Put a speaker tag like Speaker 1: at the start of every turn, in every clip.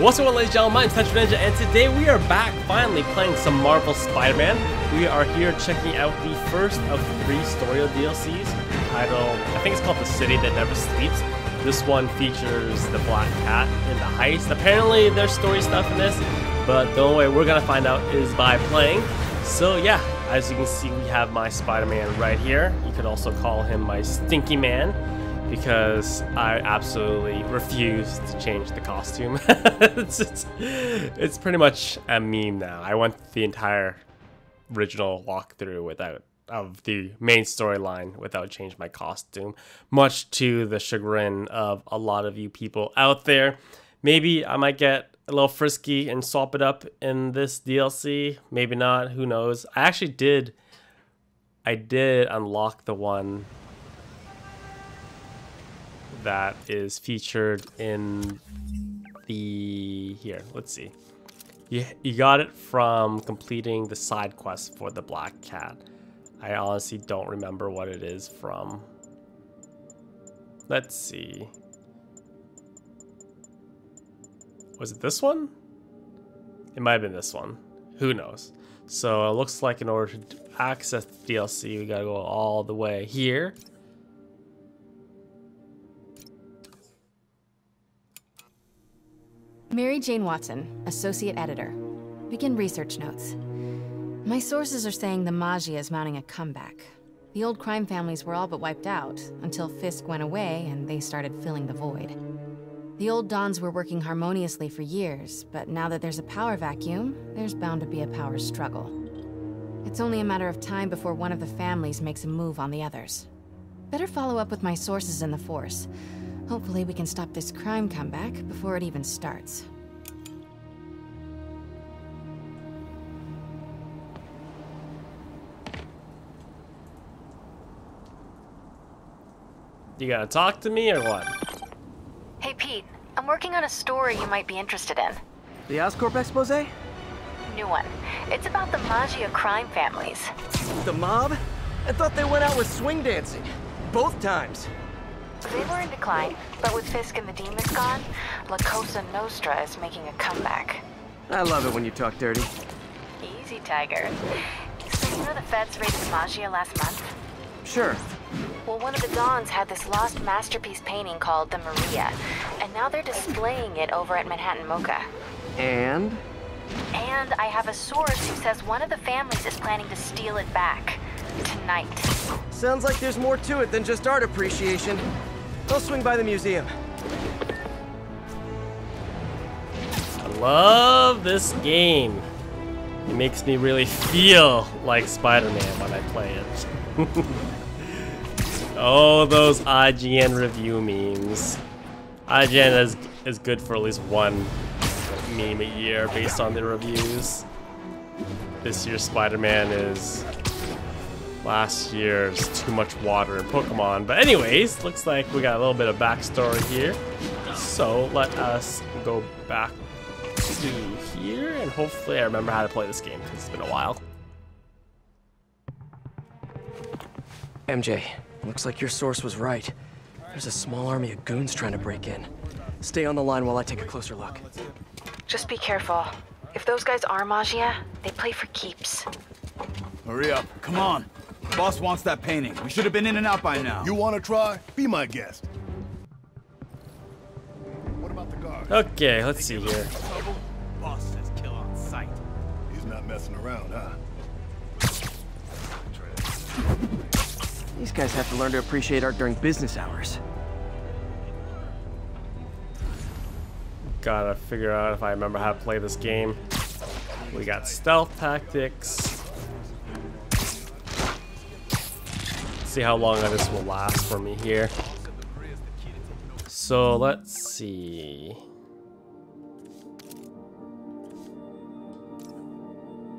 Speaker 1: What's on ladies and gentlemen, name's Tetra Ninja and today we are back finally playing some Marvel Spider-Man. We are here checking out the first of three story DLCs titled, I think it's called The City That Never Sleeps. This one features the Black Cat in the heist. Apparently there's story stuff in this, but the only way we're gonna find out is by playing. So yeah, as you can see we have my Spider-Man right here. You could also call him my Stinky Man because I absolutely refuse to change the costume. it's, it's, it's, pretty much a meme now. I went the entire original walkthrough without of the main storyline without changing my costume, much to the chagrin of a lot of you people out there. Maybe I might get a little frisky and swap it up in this DLC. Maybe not. Who knows? I actually did. I did unlock the one that is featured in the here let's see. You, you got it from completing the side quest for the black cat. I honestly don't remember what it is from. Let's see. Was it this one? It might have been this one. Who knows? So it looks like in order to access the DLC we gotta go all the way here
Speaker 2: Mary Jane Watson, Associate Editor. Begin research notes. My sources are saying the Maggia is mounting a comeback. The old crime families were all but wiped out, until Fisk went away and they started filling the void. The old Dons were working harmoniously for years, but now that there's a power vacuum, there's bound to be a power struggle. It's only a matter of time before one of the families makes a move on the others. Better follow up with my sources in the Force. Hopefully we can stop this crime comeback before it even starts.
Speaker 1: You gotta talk to me or what?
Speaker 2: Hey Pete, I'm working on a story you might be interested in.
Speaker 3: The Oscorp expose?
Speaker 2: New one. It's about the Maggia crime families.
Speaker 3: The mob? I thought they went out with swing dancing. Both times.
Speaker 2: They were in decline, but with Fisk and the demons gone, La Cosa Nostra is making a comeback.
Speaker 3: I love it when you talk dirty.
Speaker 2: Easy, Tiger. So you know the feds raided Maggia last month?
Speaker 3: Sure.
Speaker 2: Well, one of the Dons had this lost masterpiece painting called the Maria, and now they're displaying it over at Manhattan MoCA.
Speaker 3: And?
Speaker 2: And I have a source who says one of the families is planning to steal it back. Tonight.
Speaker 3: Sounds like there's more to it than just art appreciation. I'll swing by the museum.
Speaker 1: I love this game. It makes me really feel like Spider-Man when I play it. oh, those IGN review memes. IGN is, is good for at least one meme a year based on the reviews. This year's Spider-Man is last year's Too Much Water in Pokemon. But anyways, looks like we got a little bit of backstory here. So let us go back to here and hopefully I remember how to play this game because it's been a while.
Speaker 3: MJ, looks like your source was right. There's a small army of goons trying to break in. Stay on the line while I take a closer look.
Speaker 2: Just be careful. If those guys are Maggia, they play for keeps.
Speaker 4: Hurry up. Come on. Boss wants that painting. We should have been in and out by now.
Speaker 5: You want to try? Be my guest. What about the guard?
Speaker 1: Okay, let's see here.
Speaker 4: Boss says kill on sight.
Speaker 5: He's not messing around, huh?
Speaker 3: These guys have to learn to appreciate art during business hours.
Speaker 1: Gotta figure out if I remember how to play this game. We got stealth tactics. see how long this will last for me here. So let's see.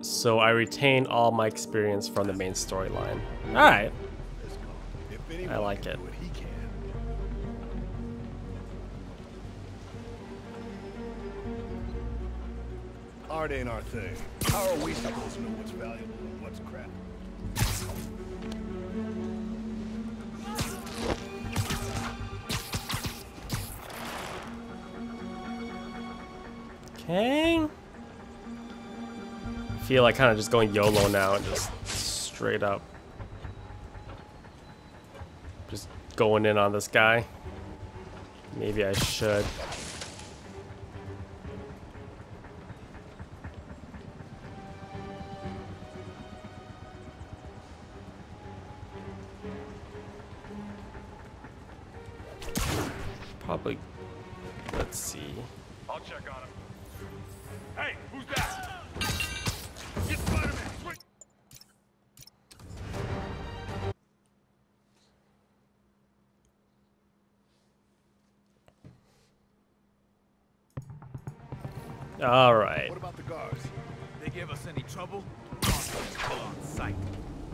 Speaker 1: So I retain all my experience from the main storyline. Alright. I like it.
Speaker 5: Art ain't our thing. How are we supposed to know what's valuable and what's crap?
Speaker 1: Okay. I feel like kind of just going YOLO now and just straight up. Just going in on this guy. Maybe I should. Probably. Let's see.
Speaker 5: I'll check on him. Hey, who's that?
Speaker 1: All right.
Speaker 5: What about the guards?
Speaker 4: They give us any trouble? Kill on sight.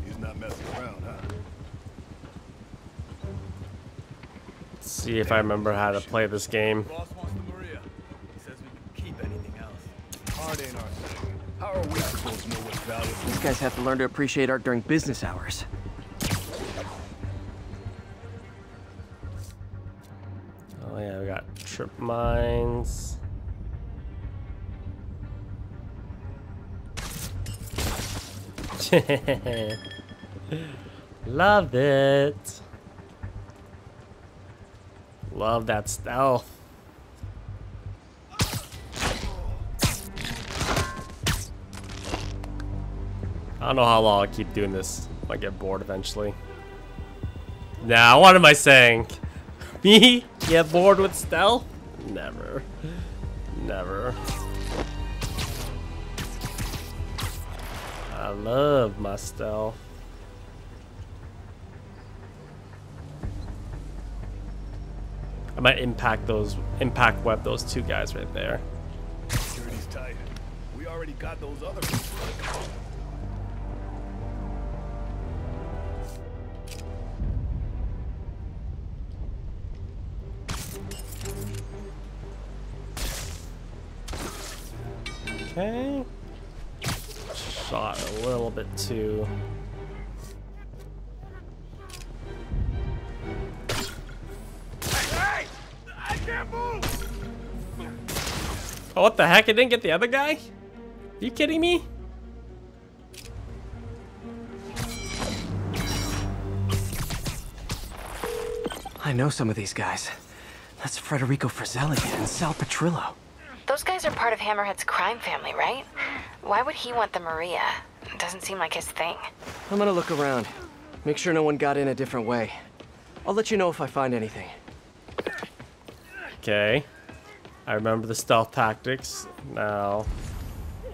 Speaker 5: He's not messing around, huh?
Speaker 1: Let's see if I remember how to play this game.
Speaker 4: Boss wants the Maria. He says we can keep anything else.
Speaker 5: Hard ain't our thing. How are we supposed to know what's valuable?
Speaker 3: These guys have to learn to appreciate art during business hours.
Speaker 1: Oh yeah, we got trip mines. Love it. Love that stealth. I don't know how long I'll keep doing this. Might get bored eventually. Now, what am I saying? Me get bored with stealth? Never. Never. I love my stealth. I might impact those impact web those two guys right there.
Speaker 5: Security's tight. We already got those other people. Move!
Speaker 1: Oh, what the heck? I didn't get the other guy? Are you kidding me?
Speaker 3: I know some of these guys. That's Federico Fratelli and Sal Petrillo.
Speaker 2: Those guys are part of Hammerhead's crime family, right? Why would he want the Maria? It Doesn't seem like his thing.
Speaker 3: I'm gonna look around. Make sure no one got in a different way. I'll let you know if I find anything.
Speaker 1: Okay. I remember the stealth tactics. Now,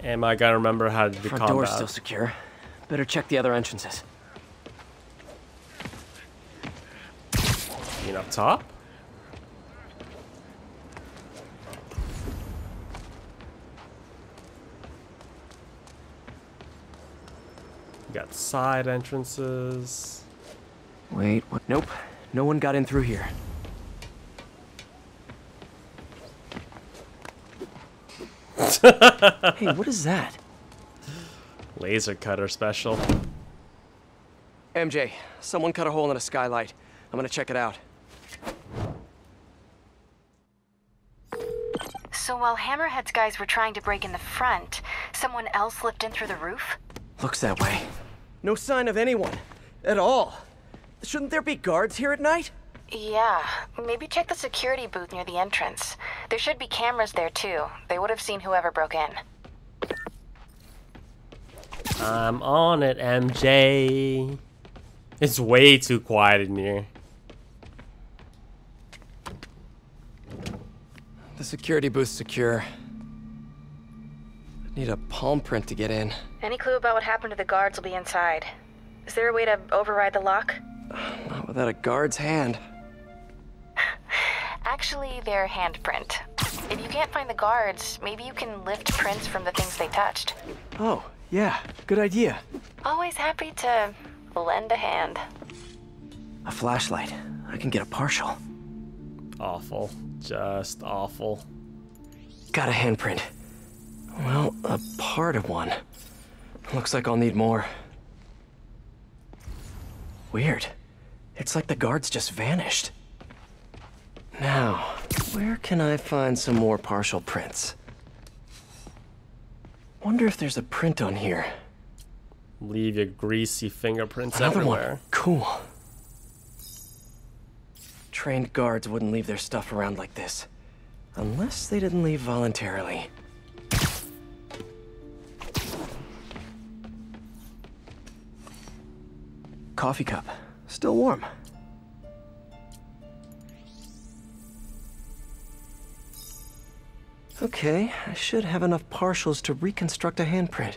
Speaker 1: am I gonna remember how to do
Speaker 3: Front
Speaker 1: combat?
Speaker 3: door's still secure. Better check the other entrances.
Speaker 1: You mean up top? We got side entrances.
Speaker 3: Wait, what? Nope. No one got in through here. hey, what is that?
Speaker 1: Laser cutter special.
Speaker 3: MJ, someone cut a hole in a skylight. I'm gonna check it out.
Speaker 2: So while Hammerhead's guys were trying to break in the front, someone else slipped in through the roof?
Speaker 3: Looks that way. No sign of anyone. At all. Shouldn't there be guards here at night?
Speaker 2: Yeah, maybe check the security booth near the entrance. There should be cameras there too. They would have seen whoever broke in.
Speaker 1: I'm on it, MJ. It's way too quiet in here.
Speaker 3: The security booth's secure. Need a palm print to get in.
Speaker 2: Any clue about what happened to the guards will be inside. Is there a way to override the lock?
Speaker 3: Not without a guard's hand.
Speaker 2: Actually, their handprint. If you can't find the guards, maybe you can lift prints from the things they touched.
Speaker 3: Oh, yeah, good idea.
Speaker 2: Always happy to lend a hand.
Speaker 3: A flashlight. I can get a partial.
Speaker 1: Awful. Just awful.
Speaker 3: Got a handprint. Well, a part of one. Looks like I'll need more. Weird. It's like the guards just vanished. Now, where can I find some more partial prints? Wonder if there's a print on here.
Speaker 1: Leave your greasy fingerprints
Speaker 3: Another
Speaker 1: everywhere.
Speaker 3: one. Cool. Trained guards wouldn't leave their stuff around like this. Unless they didn't leave voluntarily. Coffee cup. Still warm. Okay, I should have enough partials to reconstruct a handprint.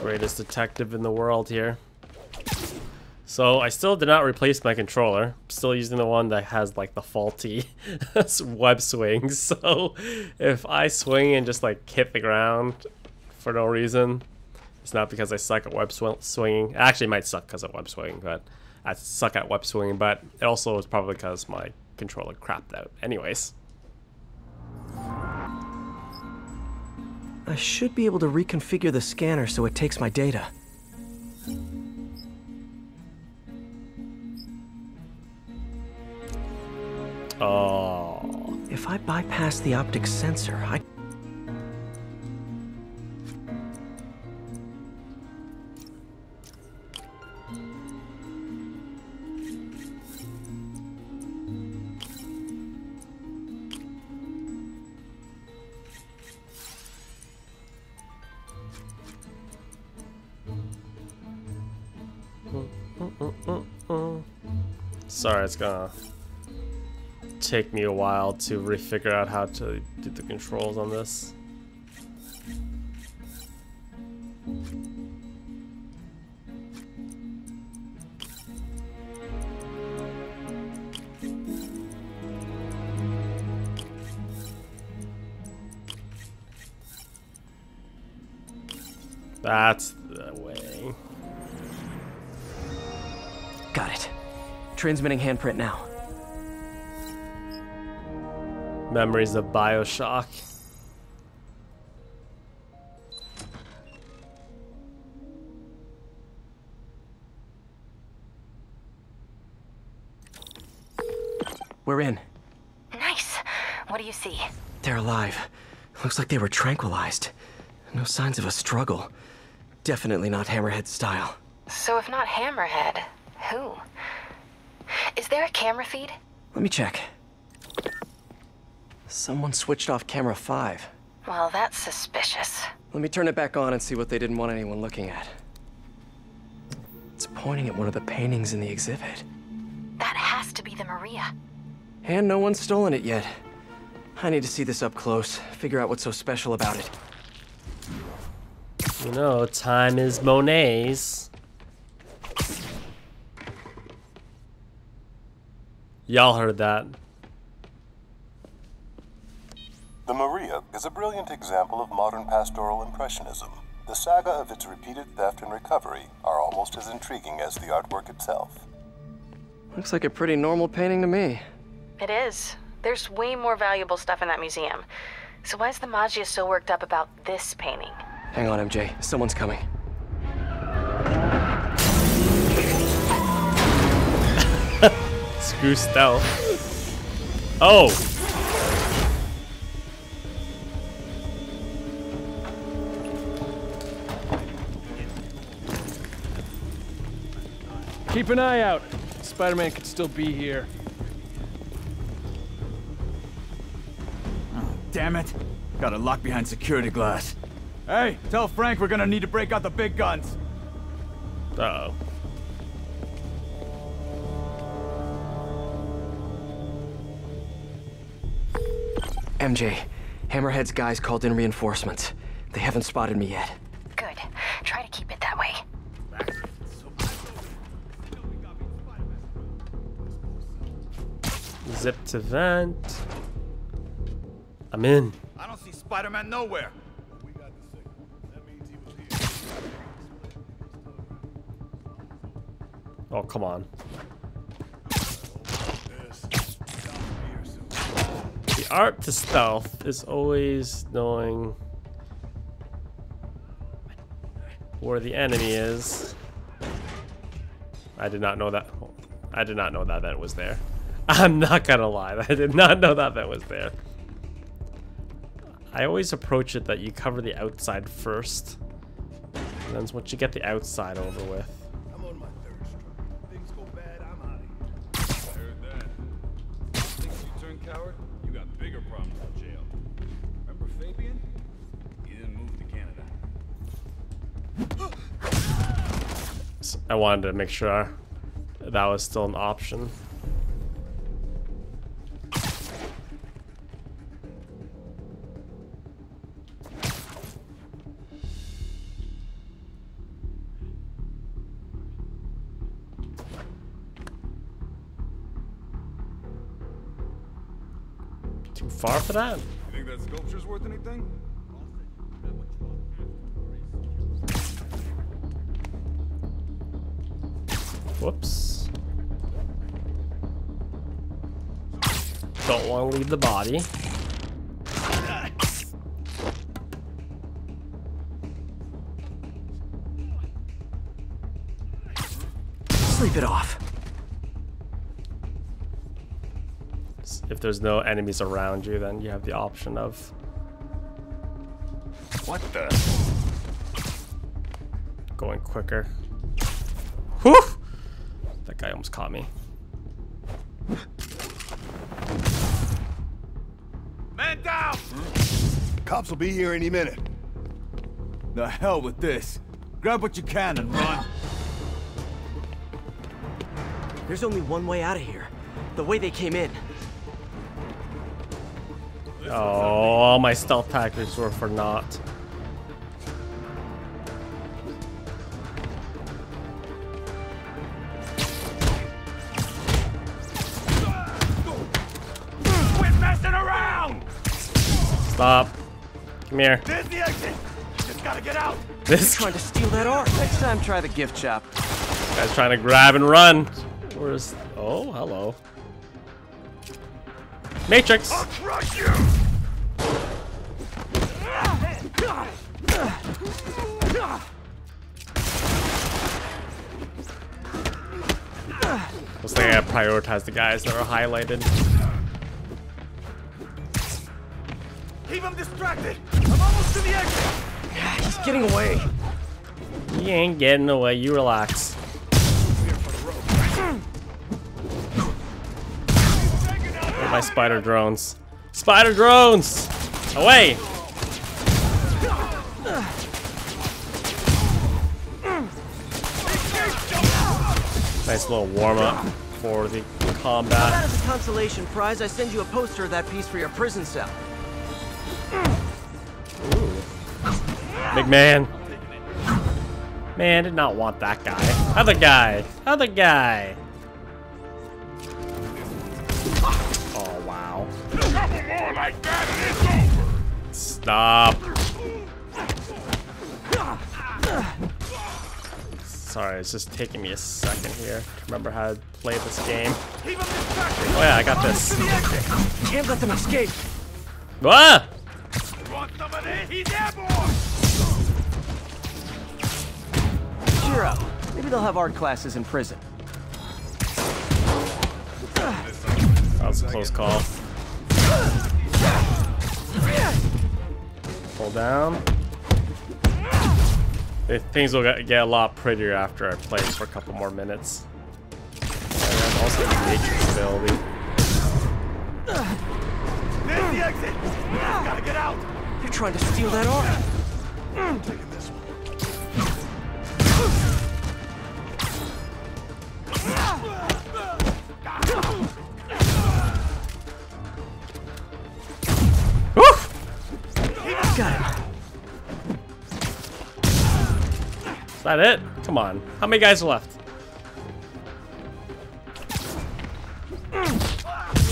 Speaker 1: Greatest detective in the world here. So I still did not replace my controller. Still using the one that has like the faulty web swing. So if I swing and just like hit the ground for no reason, it's not because I suck at web sw swinging. It actually might suck because of web swinging, but I suck at web swinging. But it also is probably because my controller crapped out. Anyways.
Speaker 3: I should be able to reconfigure the scanner so it takes my data.
Speaker 1: Oh.
Speaker 3: If I bypass the optic sensor, I...
Speaker 1: Sorry, it's gonna take me a while to refigure out how to do the controls on this. That's
Speaker 3: Transmitting handprint now.
Speaker 1: Memories of Bioshock.
Speaker 3: We're in.
Speaker 6: Nice. What do you see?
Speaker 3: They're alive. Looks like they were tranquilized. No signs of a struggle. Definitely not Hammerhead style.
Speaker 6: So if not Hammerhead, who? Is there a camera feed?
Speaker 3: Let me check. Someone switched off camera 5.
Speaker 6: Well, that's suspicious.
Speaker 3: Let me turn it back on and see what they didn't want anyone looking at. It's pointing at one of the paintings in the exhibit.
Speaker 6: That has to be the Maria.
Speaker 3: And no one's stolen it yet. I need to see this up close, figure out what's so special about it.
Speaker 1: You know, time is Monet's. Y'all heard that.
Speaker 7: The Maria is a brilliant example of modern pastoral impressionism. The saga of its repeated theft and recovery are almost as intriguing as the artwork itself.
Speaker 3: Looks like a pretty normal painting to me.
Speaker 6: It is. There's way more valuable stuff in that museum. So why is the Maggia so worked up about this painting?
Speaker 3: Hang on, MJ. Someone's coming.
Speaker 1: Screw stealth. Oh!
Speaker 8: Keep an eye out. Spider-Man could still be here.
Speaker 4: Oh, Damn it. Got it locked behind security glass. Hey, tell Frank we're gonna need to break out the big guns.
Speaker 1: Uh oh.
Speaker 3: MJ, Hammerhead's guys called in reinforcements. They haven't spotted me yet.
Speaker 6: Good. Try to keep it that way.
Speaker 1: Zip to vent. I'm in.
Speaker 4: I don't see Spider-Man nowhere.
Speaker 1: Oh, come on. The art to stealth is always knowing where the enemy is. I did not know that. I did not know that vent was there. I'm not gonna lie. I did not know that vent was there. I always approach it that you cover the outside first. And then once you get the outside over with.
Speaker 5: I
Speaker 1: wanted to make sure that was still an option. Too far for that?
Speaker 4: You think that sculpture's worth anything?
Speaker 1: Whoops. Don't want to leave the body.
Speaker 3: Sleep it off.
Speaker 1: If there's no enemies around you, then you have the option of
Speaker 4: What the?
Speaker 1: going quicker. Caught me.
Speaker 5: Man down!
Speaker 9: Cops will be here any minute.
Speaker 4: The hell with this. Grab what you can and run.
Speaker 3: There's only one way out of here. The way they came in.
Speaker 1: Oh, all my stealth tactics were for naught. Come here.
Speaker 5: There's the exit! Just gotta get out!
Speaker 1: This is
Speaker 3: Trying to steal that art. Next time, try the gift shop.
Speaker 1: guy's trying to grab and run. Where's... Oh, hello. Matrix!
Speaker 5: I'll crush you!
Speaker 1: Looks like I gotta prioritize the guys that are highlighted.
Speaker 5: Keep him distracted! I'm almost to the exit!
Speaker 3: He's getting away.
Speaker 1: He ain't getting away, you relax. Where my spider drones? Spider drones! Away! Nice little warm up for the
Speaker 3: That
Speaker 1: combat.
Speaker 3: is a consolation prize. I send you a poster of that piece for your prison cell.
Speaker 1: Big man. Man, did not want that guy. Other guy. Other guy. Oh, wow.
Speaker 5: Couple more like that and it's over!
Speaker 1: Stop. Sorry, it's just taking me a second here to remember how to play this game.
Speaker 5: Keep him distracted!
Speaker 1: Oh yeah, I got this.
Speaker 5: To the exit!
Speaker 3: Can't let them escape.
Speaker 1: Ah!
Speaker 5: Want some of this? He's airborne!
Speaker 3: Cheer up. Maybe they'll have art classes in prison.
Speaker 1: That was a close call. Pull down. Things will get get a lot prettier after I play for a couple more minutes. And then also the Matrix ability.
Speaker 5: There's the exit! Gotta get out!
Speaker 3: You're trying to steal that art.
Speaker 1: That it? Come on. How many guys are left?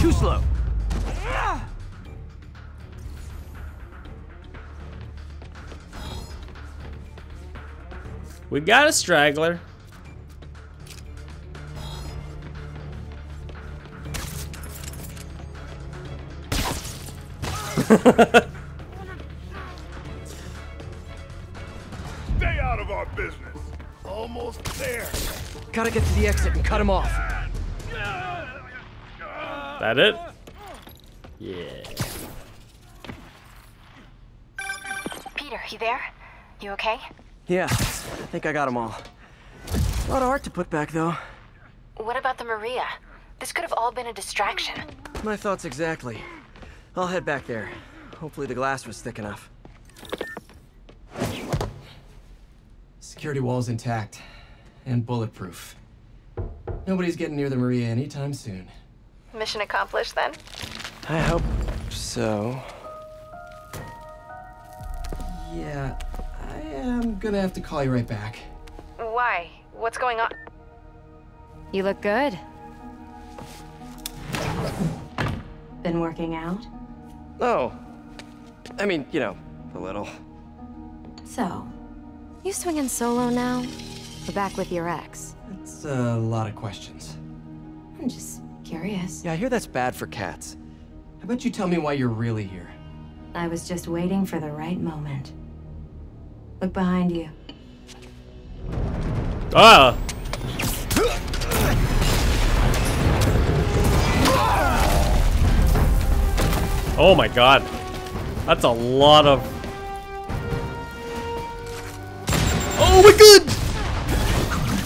Speaker 3: Too slow.
Speaker 1: We got a straggler.
Speaker 5: Almost there!
Speaker 3: Gotta get to the exit and cut him off.
Speaker 1: That it? Yeah.
Speaker 2: Peter, you there? You okay?
Speaker 3: Yeah, I think I got them all. A lot of art to put back, though.
Speaker 2: What about the Maria? This could have all been a distraction.
Speaker 3: My thoughts exactly. I'll head back there. Hopefully the glass was thick enough. Security wall's intact. And bulletproof. Nobody's getting near the Maria anytime soon.
Speaker 2: Mission accomplished then?
Speaker 3: I hope so. Yeah, I am gonna have to call you right back.
Speaker 2: Why? What's going on?
Speaker 10: You look good.
Speaker 11: Been working out?
Speaker 3: Oh. I mean, you know, a little.
Speaker 11: So,
Speaker 10: You swinging solo now? Or back with your ex?
Speaker 3: That's a lot of questions.
Speaker 11: I'm just curious.
Speaker 3: Yeah, I hear that's bad for cats. How about you tell me why you're really here?
Speaker 11: I was just waiting for the right moment. Look behind you.
Speaker 1: Ah! Oh my god. That's a lot of... Oh my god!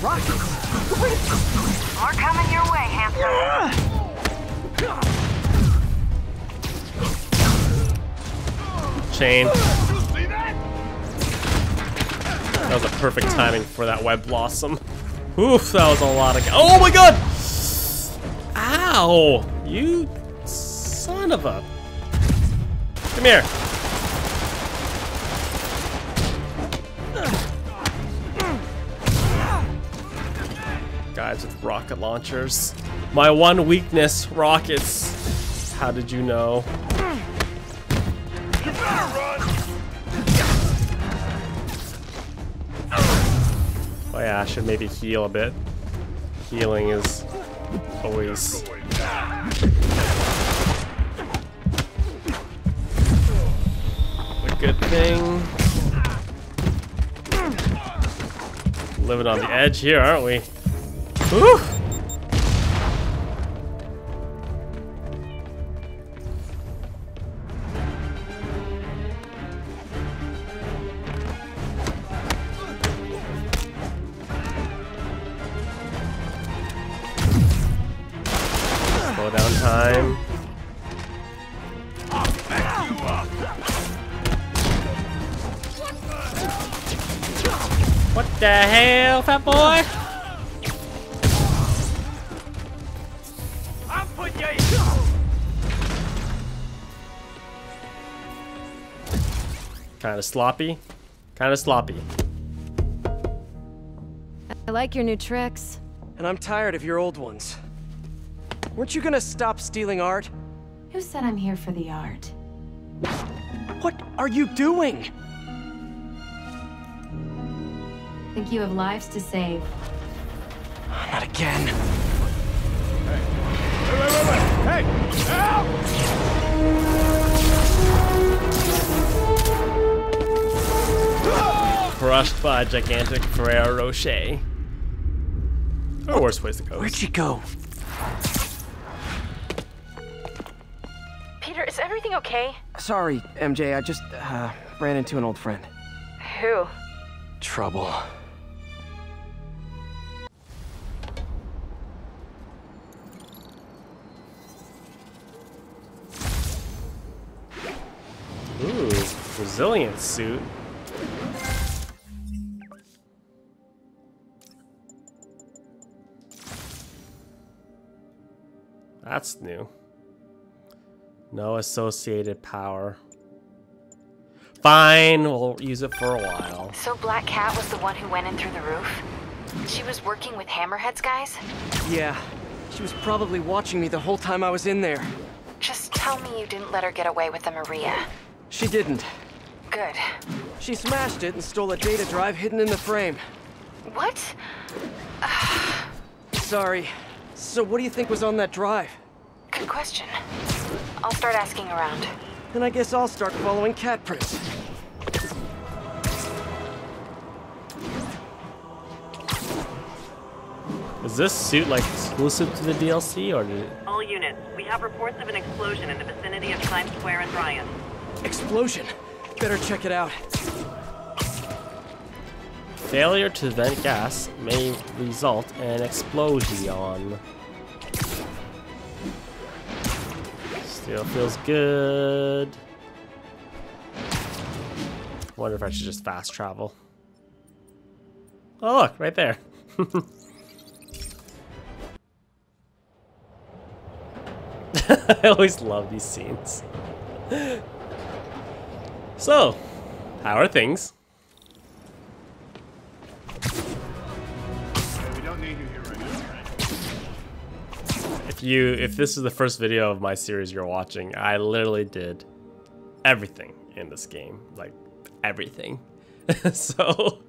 Speaker 2: More coming your way, handsome.
Speaker 1: Chain. That was a perfect timing for that web blossom. Oof, that was a lot of... Oh my god! Ow! You son of a... Come here. Guys with rocket launchers. My one weakness, rockets. How did you know? Oh yeah, I should maybe heal a bit. Healing is always a good thing. Living on the edge here, aren't we? Slow down time. What the hell, fat boy? Kind of sloppy. Kind of sloppy.
Speaker 10: I like your new tricks.
Speaker 3: And I'm tired of your old ones. Weren't you gonna stop stealing art?
Speaker 11: Who said I'm here for the art?
Speaker 3: What are you doing?
Speaker 11: Think you have lives to save.
Speaker 3: Not again.
Speaker 4: Hey! hey Help!
Speaker 1: Crushed by a gigantic Ferrero Rocher. Or worst place to go.
Speaker 3: Where'd she go?
Speaker 2: Peter, is everything okay?
Speaker 3: Sorry, MJ, I just uh, ran into an old friend.
Speaker 2: Who?
Speaker 3: Trouble.
Speaker 1: Ooh, resilient suit. That's new. No associated power. Fine, we'll use it for a while.
Speaker 2: So Black Cat was the one who went in through the roof? She was working with Hammerhead's guys?
Speaker 3: Yeah, she was probably watching me the whole time I was in there.
Speaker 2: Just tell me you didn't let her get away with the Maria.
Speaker 3: She didn't.
Speaker 2: Good.
Speaker 3: She smashed it and stole a data drive hidden in the frame.
Speaker 2: What?
Speaker 3: Sorry. So what do you think was on that drive?
Speaker 2: Good question. I'll start asking around.
Speaker 3: Then I guess I'll start following cat prints.
Speaker 1: Is this suit like exclusive to the DLC or did it...
Speaker 12: All units, we have reports of an explosion in the vicinity of Times Square and Bryant.
Speaker 3: Explosion? Better check it out.
Speaker 1: Failure to vent gas may result in explosion. Still feels good. Wonder if I should just fast travel. Oh look, right there. I always love these scenes. So, how are things? If you if this is the first video of my series you're watching, I literally did everything in this game. Like everything. so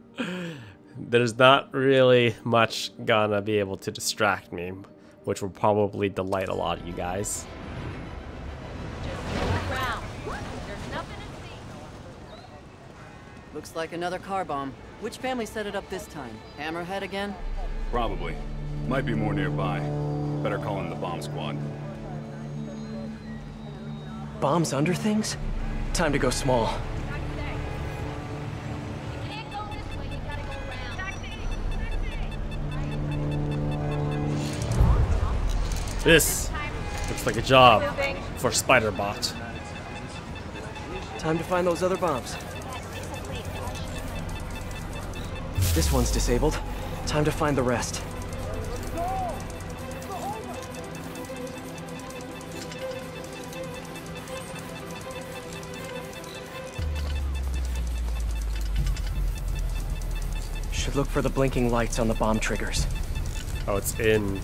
Speaker 1: there's not really much gonna be able to distract me, which will probably delight a lot of you guys.
Speaker 13: Looks like another car bomb. Which family set it up this time? Hammerhead again?
Speaker 5: Probably. Might be more nearby. Better call in the bomb squad.
Speaker 3: Bombs under things? Time to go small.
Speaker 1: This looks like a job for Spider-Bot.
Speaker 3: Time to find those other bombs. This one's disabled. Time to find the rest. Look for the blinking lights on the bomb triggers.
Speaker 1: Oh, it's in.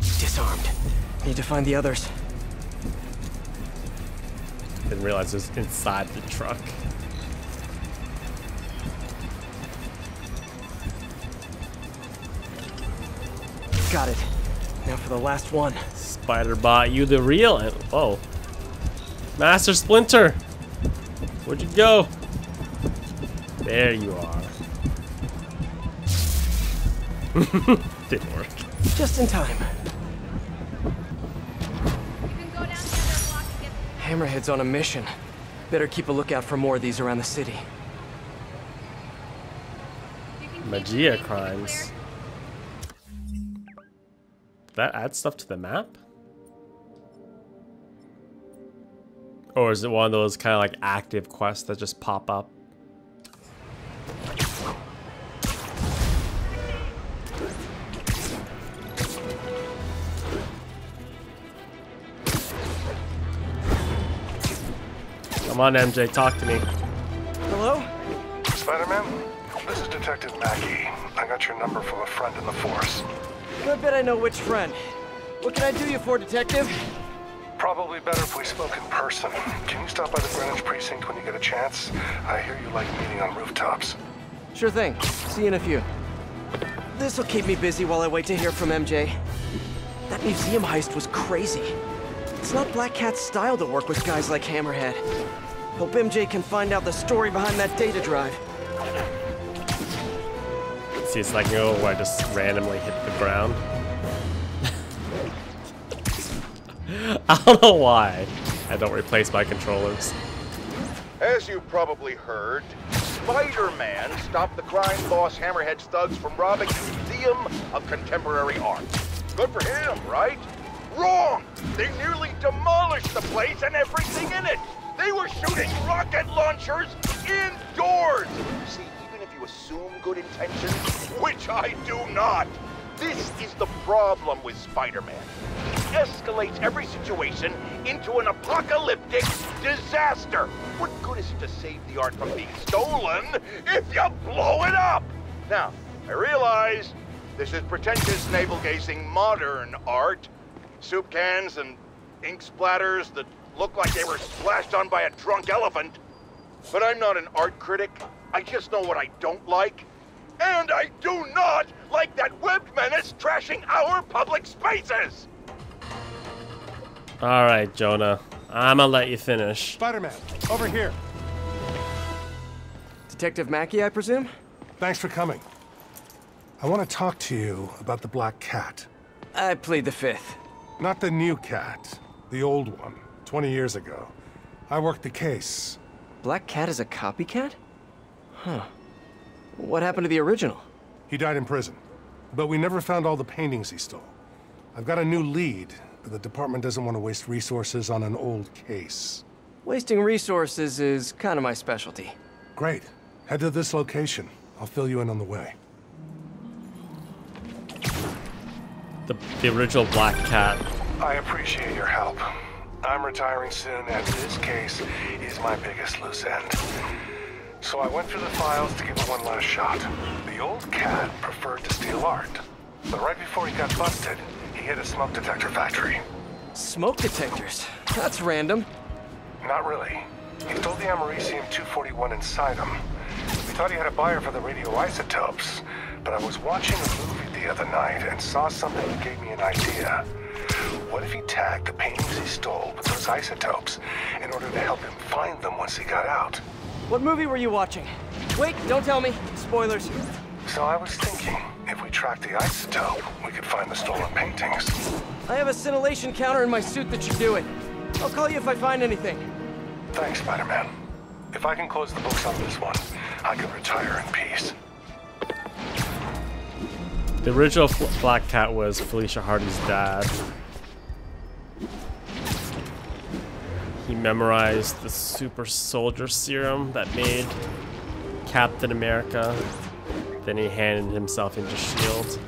Speaker 3: Disarmed. Need to find the others.
Speaker 1: Didn't realize it was inside the truck.
Speaker 3: Got it. Now for the last one.
Speaker 1: Spider-Bot, you the real. Oh, Master Splinter, where'd you go? There you are. Didn't work.
Speaker 3: Just in time. Hammerhead's on a mission. Better keep a lookout for more of these around the city.
Speaker 1: Maggia crimes. That adds stuff to the map? Or is it one of those kind of like active quests that just pop up? Come on, MJ, talk to me.
Speaker 3: Hello?
Speaker 14: Spider-Man? This is Detective Mackey. I got your number from a friend in the force.
Speaker 3: I bet I know which friend. What can I do you for, Detective?
Speaker 14: Probably better if we spoke in person. Can you stop by the Greenwich precinct when you get a chance? I hear you like meeting on rooftops.
Speaker 3: Sure thing. See you in a few. This'll keep me busy while I wait to hear from MJ. That museum heist was crazy. It's not Black Cat's style to work with guys like Hammerhead. Hope MJ can find out the story behind that data drive.
Speaker 1: See, it's like, oh, I just randomly hit the ground. I don't know why I don't replace my controllers.
Speaker 15: As you probably heard, Spider-Man stopped the crime boss Hammerhead's thugs from robbing the museum of contemporary art. Good for him, right? Wrong! They nearly demolished the place and everything in it! Rocket launchers indoors! See, even if you assume good intentions, which I do not, this is the problem with Spider-Man. He escalates every situation into an apocalyptic disaster. What good is it to save the art from being stolen if you blow it up? Now, I realize this is pretentious navel-gazing modern art. Soup cans and ink splatters that look like they were splashed on by a drunk elephant. But I'm not an art critic. I just know what I don't like. And I do not like that webbed menace trashing our public spaces!
Speaker 1: All right, Jonah. I'm gonna let you finish.
Speaker 9: Spider-Man, over here.
Speaker 3: Detective Mackey, I presume?
Speaker 9: Thanks for coming. I want to talk to you about the Black Cat.
Speaker 3: I plead the fifth.
Speaker 9: Not the new cat, the old one, 20 years ago. I worked the case.
Speaker 3: Black Cat is a copycat? Huh. What happened to the original?
Speaker 9: He died in prison. But we never found all the paintings he stole. I've got a new lead, but the department doesn't want to waste resources on an old case.
Speaker 3: Wasting resources is kind of my specialty.
Speaker 9: Great. Head to this location. I'll fill you in on the way.
Speaker 1: The, the original Black Cat.
Speaker 14: I appreciate your help. I'm retiring soon, and this case is my biggest loose end. So I went through the files to give it one last shot. The old cat preferred to steal art. But right before he got busted, he hit a smoke detector factory.
Speaker 3: Smoke detectors? That's random.
Speaker 14: Not really. He stole the Americium-241 inside him. We thought he had a buyer for the radioisotopes, but I was watching a movie the other night and saw something that gave me an idea. What if he tagged the paintings he stole with those isotopes in order to help him find them once he got out?
Speaker 3: What movie were you watching? Wait, don't tell me. Spoilers.
Speaker 14: So I was thinking, if we track the isotope, we could find the stolen paintings.
Speaker 3: I have a scintillation counter in my suit that should do it. I'll call you if I find anything.
Speaker 14: Thanks, Spider-Man. If I can close the books on this one, I can retire in peace.
Speaker 1: The original Black Cat was Felicia Hardy's dad. He memorized the super soldier serum that made Captain America. Then he handed himself into S.H.I.E.L.D.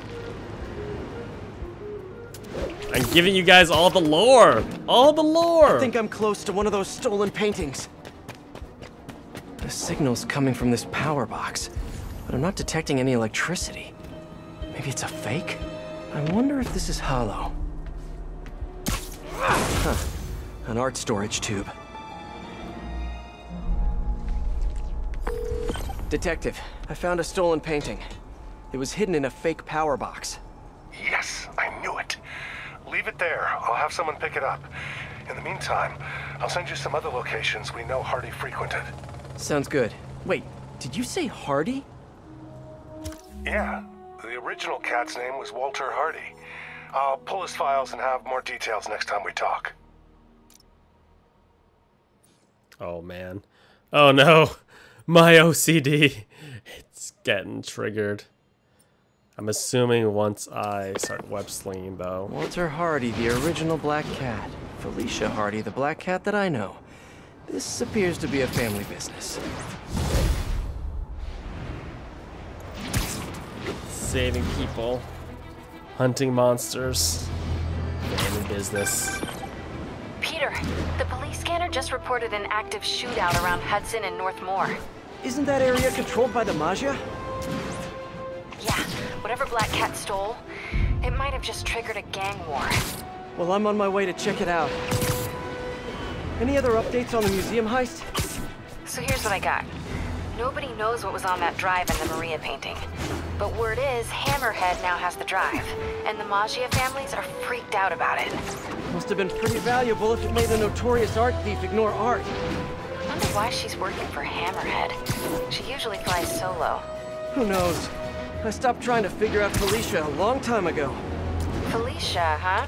Speaker 1: I'm giving you guys all the lore! All the lore!
Speaker 3: I think I'm close to one of those stolen paintings. The signal's coming from this power box, but I'm not detecting any electricity. Maybe it's a fake? I wonder if this is hollow. An art storage tube. Detective, I found a stolen painting. It was hidden in a fake power box.
Speaker 14: Yes, I knew it. Leave it there. I'll have someone pick it up. In the meantime, I'll send you some other locations we know Hardy frequented.
Speaker 3: Sounds good. Wait, did you say Hardy?
Speaker 14: Yeah, the original cat's name was Walter Hardy. I'll pull his files and have more details next time we talk.
Speaker 1: Oh man. Oh no. My OCD. It's getting triggered. I'm assuming once I start web slinging though.
Speaker 3: Walter Hardy, the original Black Cat. Felicia Hardy, the Black Cat that I know. This appears to be a family business.
Speaker 1: Saving people. Hunting monsters. Family business.
Speaker 6: The police scanner just reported an active shootout around Hudson and Northmore.
Speaker 3: Isn't that area controlled by the Maggia?
Speaker 6: Yeah, whatever Black Cat stole, it might have just triggered a gang war.
Speaker 3: Well, I'm on my way to check it out. Any other updates on the museum heist?
Speaker 6: So here's what I got. Nobody knows what was on that drive in the Maria painting. But word is, Hammerhead now has the drive, and the Maggia families are freaked out about it.
Speaker 3: Must have been pretty valuable if it made a notorious art thief ignore art.
Speaker 6: I wonder why she's working for Hammerhead. She usually flies solo.
Speaker 3: Who knows? I stopped trying to figure out Felicia a long time ago.
Speaker 6: Felicia, huh?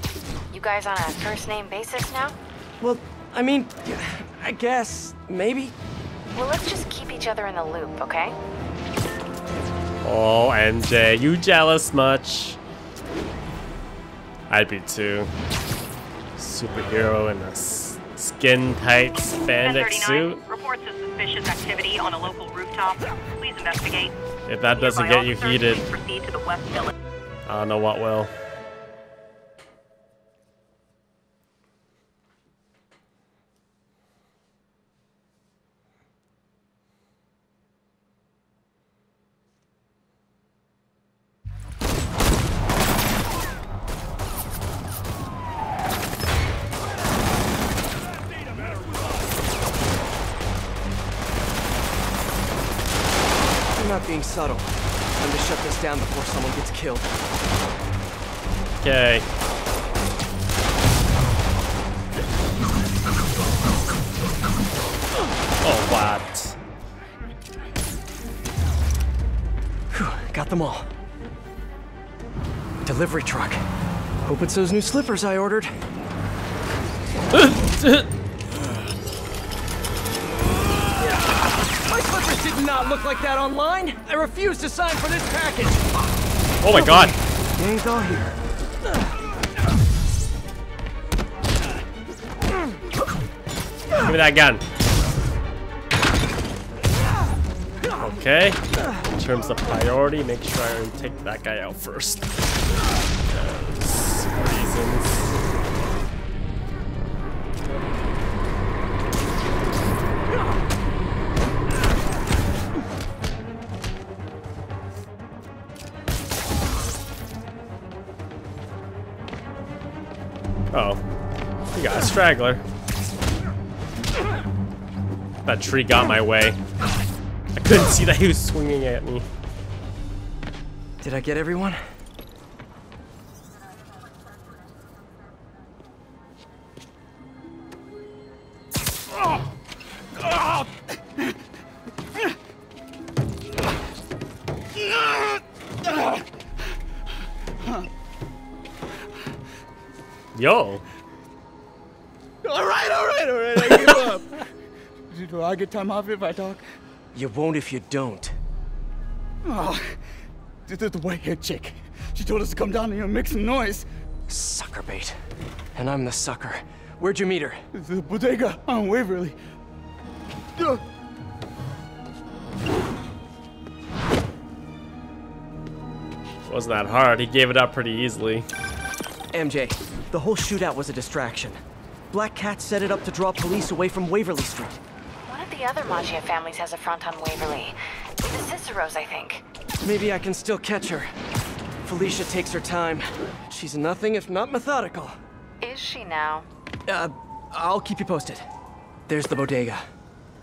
Speaker 6: You guys on a first-name basis now?
Speaker 3: Well, I mean, I guess, maybe.
Speaker 6: Well, let's just keep each other in the loop, okay?
Speaker 1: Oh, MJ, you jealous much? I'd be too. Superhero in a skin-tight spandex suit.
Speaker 12: Reports of suspicious activity on a local rooftop. Please investigate.
Speaker 1: If that doesn't get you heated,
Speaker 12: proceed to the west village.
Speaker 1: I don't know what will.
Speaker 3: Not being subtle. Time to shut this down before someone gets killed.
Speaker 1: Okay. Oh, what?
Speaker 3: Whew, got them all. Delivery truck. Hope it's those new slippers I ordered. did not look like that online. I refuse to sign for this package.
Speaker 1: Oh my god.
Speaker 3: Gang's all here.
Speaker 1: Give me that gun. Okay. In terms of priority, make sure I take that guy out first. Because reasons. Oh. We got a straggler. That tree got my way. I couldn't see that he was swinging at me.
Speaker 3: Did I get everyone?
Speaker 1: Yo.
Speaker 4: All right, all right, all right. I give up. Do I get time off if I talk?
Speaker 3: You won't if you don't.
Speaker 4: Oh, the, the, the white-haired chick. She told us to come down here and make some noise.
Speaker 3: Sucker bait. And I'm the sucker. Where'd you meet her?
Speaker 4: The bodega on Waverly. Uh,
Speaker 1: Wasn't that hard. He gave it up pretty easily.
Speaker 3: MJ, the whole shootout was a distraction. Black Cat set it up to draw police away from Waverly Street.
Speaker 6: One of the other Maggia families has a front on Waverly. The Ciceros, I think.
Speaker 3: Maybe I can still catch her. Felicia takes her time. She's nothing if not methodical.
Speaker 6: Is she now?
Speaker 3: Uh, I'll keep you posted. There's the bodega.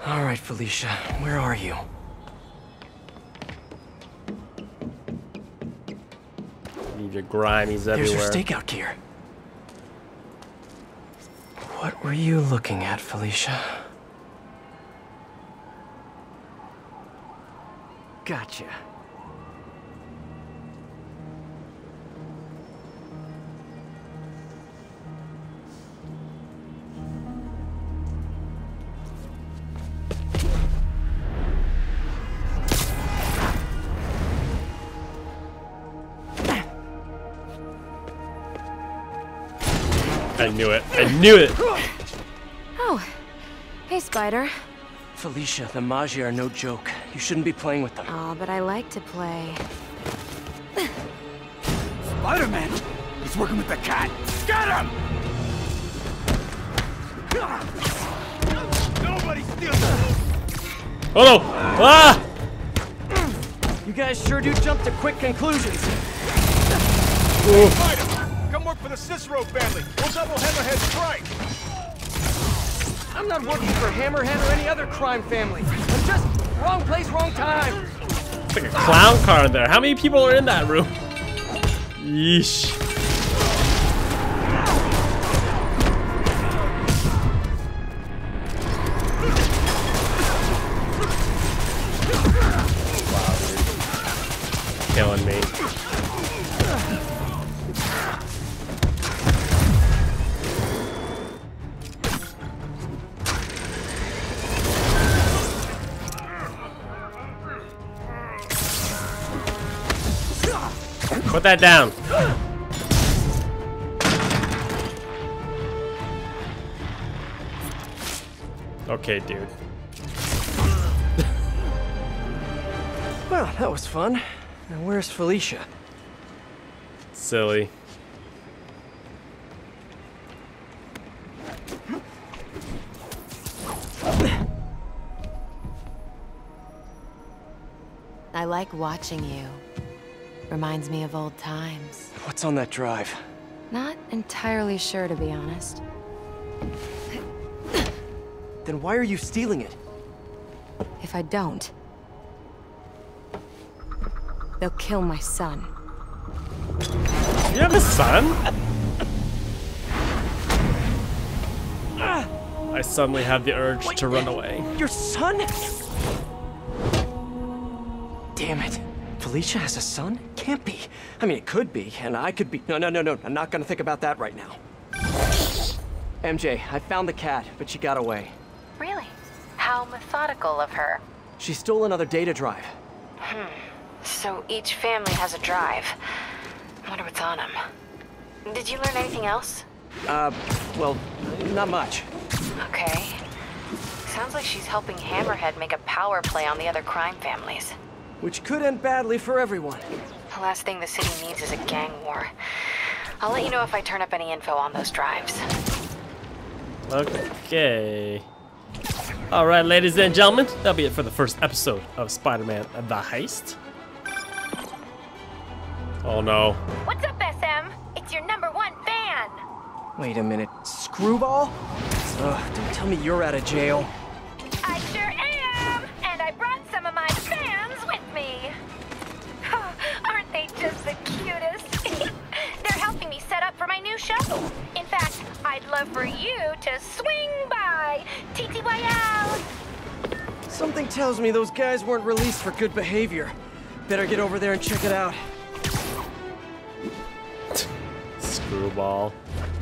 Speaker 3: All right, Felicia, where are you?
Speaker 1: Leave your grimies everywhere.
Speaker 3: There's
Speaker 1: everywhere.
Speaker 3: your stakeout gear. What were you looking at, Felicia? Gotcha.
Speaker 1: I knew it. I knew it.
Speaker 2: Oh, hey, Spider.
Speaker 3: Felicia, the Maggia are no joke. You shouldn't be playing with them.
Speaker 2: Oh, but I like to play.
Speaker 4: Spider-Man! He's working with the cat! Get him! Nobody steals
Speaker 1: Oh no! Ah!
Speaker 3: You guys sure do jump to quick conclusions.
Speaker 15: Spider, come work for the Cicero family. We'll double Hammerhead's strike.
Speaker 3: I'm not working for Hammerhead or any other crime family. I'm just wrong place, wrong time.
Speaker 1: It's like a clown car in there. How many people are in that room? Yeesh. That down. Okay, dude.
Speaker 3: Well, that was fun. Now where's Felicia?
Speaker 1: Silly.
Speaker 2: I like watching you. Reminds me of old times.
Speaker 3: What's on that drive?
Speaker 2: Not entirely sure, to be honest.
Speaker 3: Then why are you stealing it?
Speaker 2: If I don't, they'll kill my son.
Speaker 1: You have a son? I suddenly have the urge to run away.
Speaker 3: Your son? Damn it. Felicia has a son? Can't be. I mean, it could be, and I could be. No, no, no, no. I'm not gonna think about that right now. MJ, I found the cat, but she got away.
Speaker 6: Really? How methodical of her.
Speaker 3: She stole another data drive.
Speaker 6: Hmm. So each family has a drive. I Wonder what's on them. Did you learn anything else?
Speaker 3: Uh, well, not much.
Speaker 6: Okay. Sounds like she's helping Hammerhead make a power play on the other crime families.
Speaker 3: Which could end badly for everyone.
Speaker 6: The last thing the city needs is a gang war. I'll let you know if I turn up any info on those drives.
Speaker 1: Okay. Alright, ladies and gentlemen, that'll be it for the first episode of Spider-Man The Heist. Oh no.
Speaker 16: What's up, SM? It's your number one fan.
Speaker 3: Wait a minute. Screwball? Ugh, don't tell me you're out of jail.
Speaker 16: I sure am. And I brought for you to swing by. TTYL.
Speaker 3: Something tells me those guys weren't released for good behavior. Better get over there and check it out.
Speaker 1: Screwball.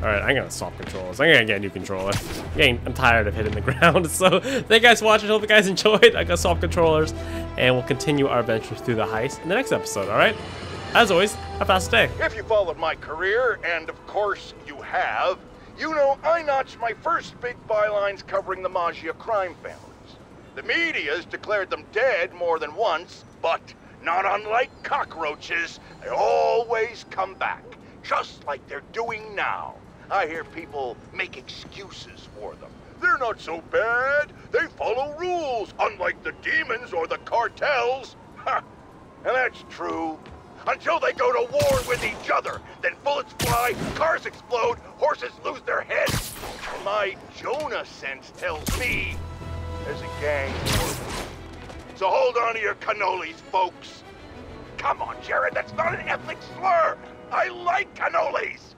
Speaker 1: Alright, I'm gonna swap controllers. I'm gonna get a new controller. Getting, I'm tired of hitting the ground. So, thank you guys for watching. Hope you guys enjoyed. I got swap controllers. And we'll continue our adventures through the heist in the next episode, alright? As always, have a fast day.
Speaker 15: If you followed my career, and of course you have, you know I notched my first big bylines covering the Maggia crime families. The media's declared them dead more than once, but not unlike cockroaches, they always come back, just like they're doing now. I hear people make excuses for them. They're not so bad. They follow rules, unlike the demons or the cartels. Ha! And that's true. Until they go to war with each other. Then bullets fly, cars explode, horses lose their heads. My Jonah sense tells me there's a gang. So hold on to your cannolis, folks. Come on, Jared, that's not an ethnic slur. I like cannolis.